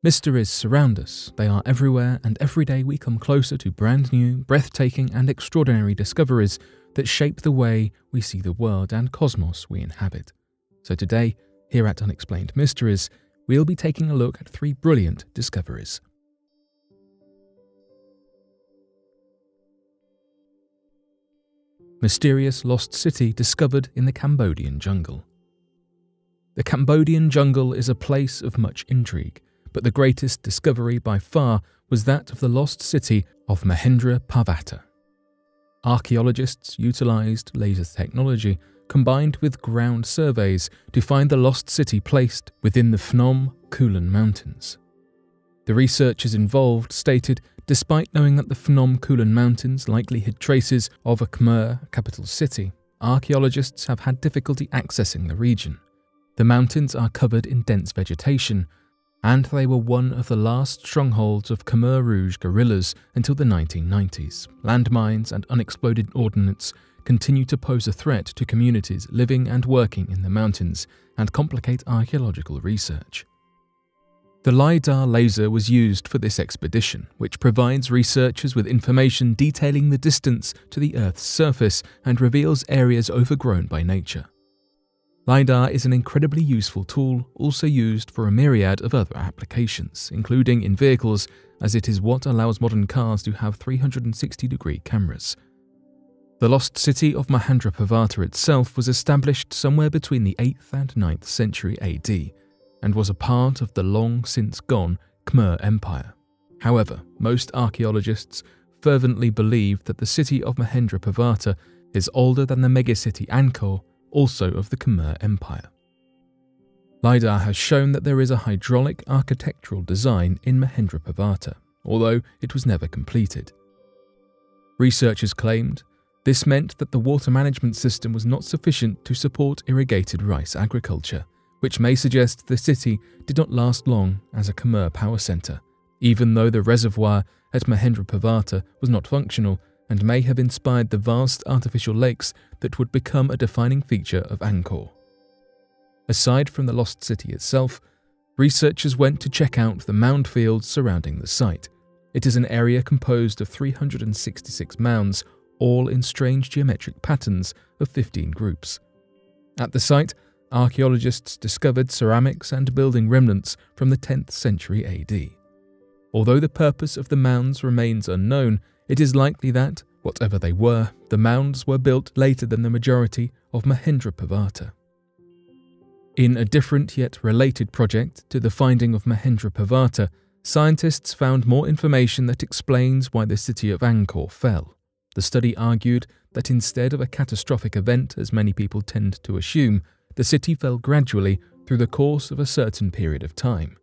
Mysteries surround us, they are everywhere, and every day we come closer to brand new, breathtaking, and extraordinary discoveries that shape the way we see the world and cosmos we inhabit. So today, here at Unexplained Mysteries, we'll be taking a look at three brilliant discoveries. Mysterious lost city discovered in the Cambodian jungle. The Cambodian jungle is a place of much intrigue, but the greatest discovery by far was that of the lost city of Mahendraparvata. Archaeologists utilized laser technology combined with ground surveys to find the lost city placed within the Phnom Kulen Mountains. The researchers involved stated despite knowing that the Phnom Kulen Mountains likely hid traces of a Khmer capital city, archaeologists have had difficulty accessing the region. The mountains are covered in dense vegetation, and they were one of the last strongholds of Khmer Rouge guerrillas until the 1990s. Landmines and unexploded ordnance continue to pose a threat to communities living and working in the mountains and complicate archaeological research. The LIDAR laser was used for this expedition, which provides researchers with information detailing the distance to the Earth's surface and reveals areas overgrown by nature. LiDAR is an incredibly useful tool, also used for a myriad of other applications, including in vehicles, as it is what allows modern cars to have 360 degree cameras. The lost city of Mahendraparvata itself was established somewhere between the 8th and 9th century AD, and was a part of the long since gone Khmer Empire. However, most archaeologists fervently believe that the city of Mahendraparvata is older than the megacity Angkor also of the Khmer Empire. LiDAR has shown that there is a hydraulic architectural design in Mahendraparvata, although it was never completed. Researchers claimed this meant that the water management system was not sufficient to support irrigated rice agriculture, which may suggest the city did not last long as a Khmer power centre, even though the reservoir at Mahendraparvata was not functional and may have inspired the vast artificial lakes that would become a defining feature of Angkor. Aside from the lost city itself, researchers went to check out the mound fields surrounding the site. It is an area composed of 366 mounds, all in strange geometric patterns of 15 groups. At the site, archaeologists discovered ceramics and building remnants from the 10th century AD. Although the purpose of the mounds remains unknown, it is likely that, whatever they were, the mounds were built later than the majority of Mahendraparvata. In a different yet related project to the finding of Mahendraparvata, scientists found more information that explains why the city of Angkor fell. The study argued that instead of a catastrophic event, as many people tend to assume, the city fell gradually through the course of a certain period of time.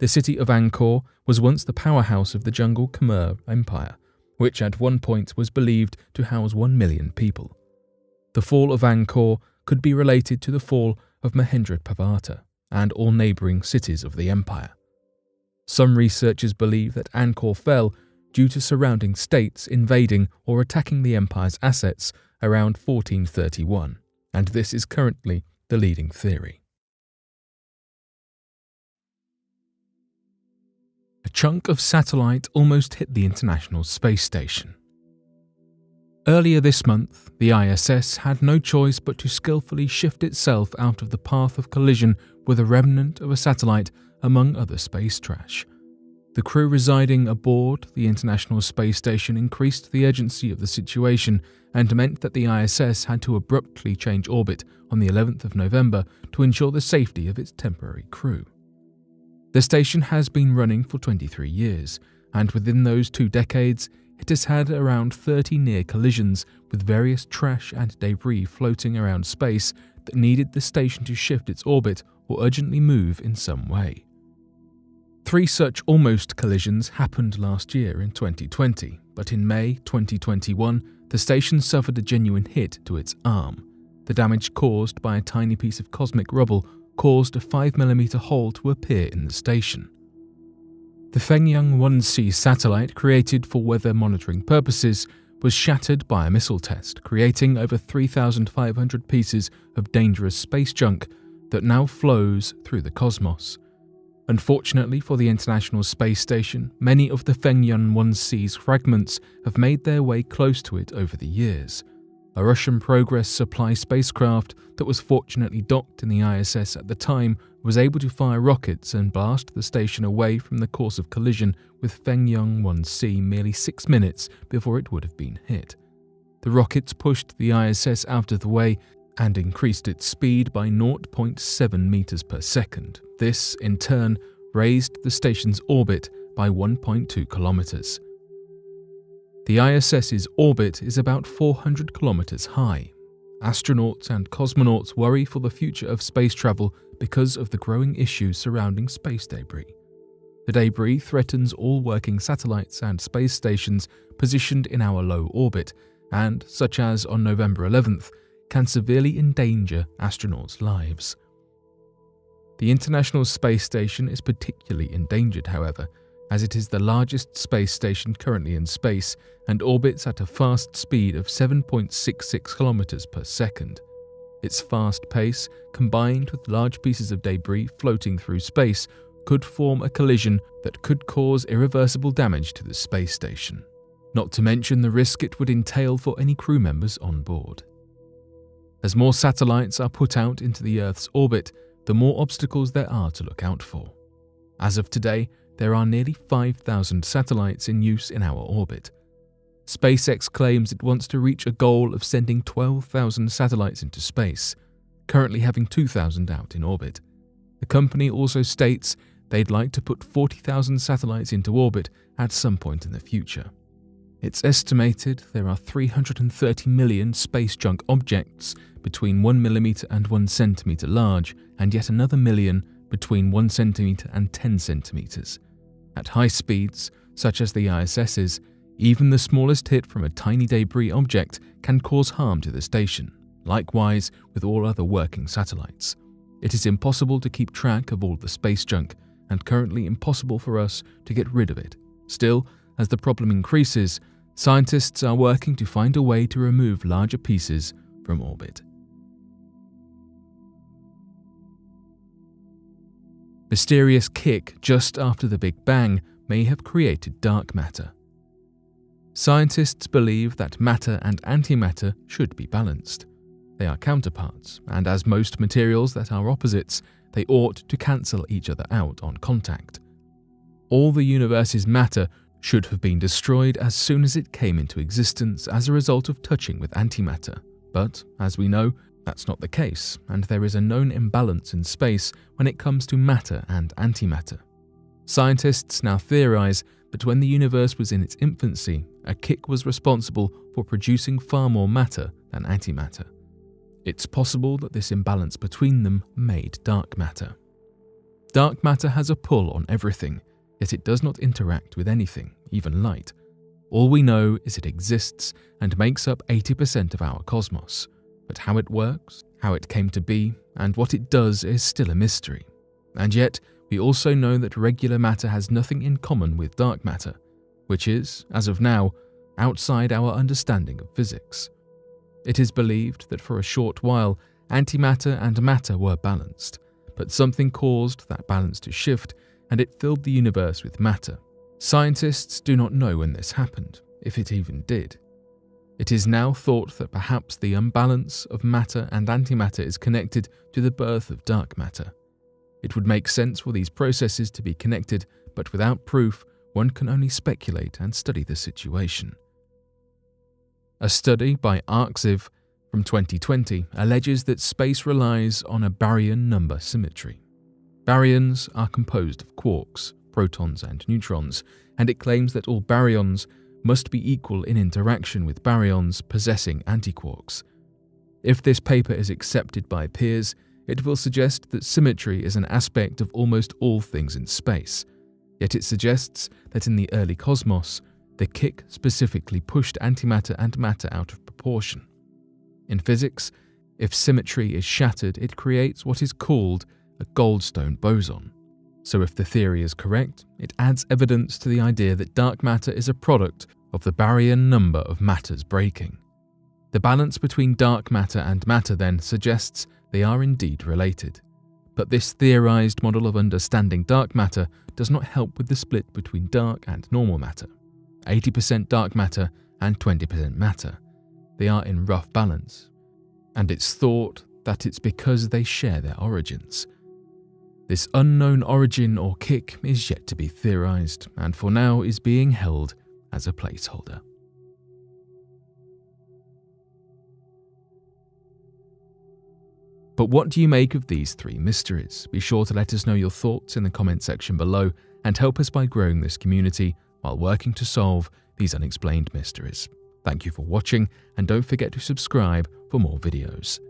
The city of Angkor was once the powerhouse of the jungle Khmer Empire, which at one point was believed to house 1 million people. The fall of Angkor could be related to the fall of Mahendraparvata and all neighbouring cities of the empire. Some researchers believe that Angkor fell due to surrounding states invading or attacking the empire's assets around 1431, and this is currently the leading theory. Chunk of satellite almost hit the International Space Station. Earlier this month, the ISS had no choice but to skillfully shift itself out of the path of collision with a remnant of a satellite among other space trash. The crew residing aboard the International Space Station increased the urgency of the situation and meant that the ISS had to abruptly change orbit on the 11th of November to ensure the safety of its temporary crew. The station has been running for 23 years, and within those two decades, it has had around 30 near collisions with various trash and debris floating around space that needed the station to shift its orbit or urgently move in some way. Three such almost collisions happened last year in 2020, but in May 2021, the station suffered a genuine hit to its arm. The damage caused by a tiny piece of cosmic rubble caused a 5mm hole to appear in the station. The Fengyun 1C satellite, created for weather monitoring purposes, was shattered by a missile test, creating over 3,500 pieces of dangerous space junk that now flows through the cosmos. Unfortunately for the International Space Station, many of the Fengyun 1C's fragments have made their way close to it over the years. A Russian Progress supply spacecraft that was fortunately docked in the ISS at the time was able to fire rockets and blast the station away from the course of collision with Fengyun 1C merely six minutes before it would have been hit. The rockets pushed the ISS out of the way and increased its speed by 0.7 meters per second. This, in turn, raised the station's orbit by 1.2 kilometers. The ISS's orbit is about 400 kilometers high. Astronauts and cosmonauts worry for the future of space travel because of the growing issues surrounding space debris. The debris threatens all working satellites and space stations positioned in our low orbit, and, such as on November 11th, can severely endanger astronauts' lives. The International Space Station is particularly endangered, however, as it is the largest space station currently in space and orbits at a fast speed of 7.66 kilometers per second. Its fast pace, combined with large pieces of debris floating through space, could form a collision that could cause irreversible damage to the space station, not to mention the risk it would entail for any crew members on board. As more satellites are put out into the Earth's orbit, the more obstacles there are to look out for. As of today, there are nearly 5,000 satellites in use in our orbit. SpaceX claims it wants to reach a goal of sending 12,000 satellites into space, currently having 2,000 out in orbit. The company also states they'd like to put 40,000 satellites into orbit at some point in the future. It's estimated there are 330 million space junk objects between 1mm and 1cm large, and yet another million between 1cm and 10cm. At high speeds, such as the ISS's, even the smallest hit from a tiny debris object can cause harm to the station, likewise with all other working satellites. It is impossible to keep track of all the space junk, and currently impossible for us to get rid of it. Still, as the problem increases, Scientists are working to find a way to remove larger pieces from orbit. Mysterious kick just after the Big Bang may have created dark matter. Scientists believe that matter and antimatter should be balanced. They are counterparts, and as most materials that are opposites, they ought to cancel each other out on contact. All the universe's matter should have been destroyed as soon as it came into existence as a result of touching with antimatter. But, as we know, that's not the case, and there is a known imbalance in space when it comes to matter and antimatter. Scientists now theorize that when the universe was in its infancy, a kick was responsible for producing far more matter than antimatter. It's possible that this imbalance between them made dark matter. Dark matter has a pull on everything, yet it does not interact with anything, even light. All we know is it exists and makes up 80% of our cosmos, but how it works, how it came to be, and what it does is still a mystery. And yet, we also know that regular matter has nothing in common with dark matter, which is, as of now, outside our understanding of physics. It is believed that for a short while, antimatter and matter were balanced, but something caused that balance to shift and it filled the universe with matter. Scientists do not know when this happened, if it even did. It is now thought that perhaps the unbalance of matter and antimatter is connected to the birth of dark matter. It would make sense for these processes to be connected, but without proof, one can only speculate and study the situation. A study by ArXiv from 2020 alleges that space relies on a baryon number symmetry. Baryons are composed of quarks, protons, and neutrons, and it claims that all baryons must be equal in interaction with baryons possessing antiquarks. If this paper is accepted by peers, it will suggest that symmetry is an aspect of almost all things in space, yet it suggests that in the early cosmos, the kick specifically pushed antimatter and matter out of proportion. In physics, if symmetry is shattered, it creates what is called a Goldstone boson. So, if the theory is correct, it adds evidence to the idea that dark matter is a product of the baryon number of matters breaking. The balance between dark matter and matter then suggests they are indeed related. But this theorized model of understanding dark matter does not help with the split between dark and normal matter 80% dark matter and 20% matter. They are in rough balance, and it's thought that it's because they share their origins. This unknown origin or kick is yet to be theorized, and for now is being held as a placeholder. But what do you make of these three mysteries? Be sure to let us know your thoughts in the comment section below and help us by growing this community while working to solve these unexplained mysteries. Thank you for watching and don't forget to subscribe for more videos.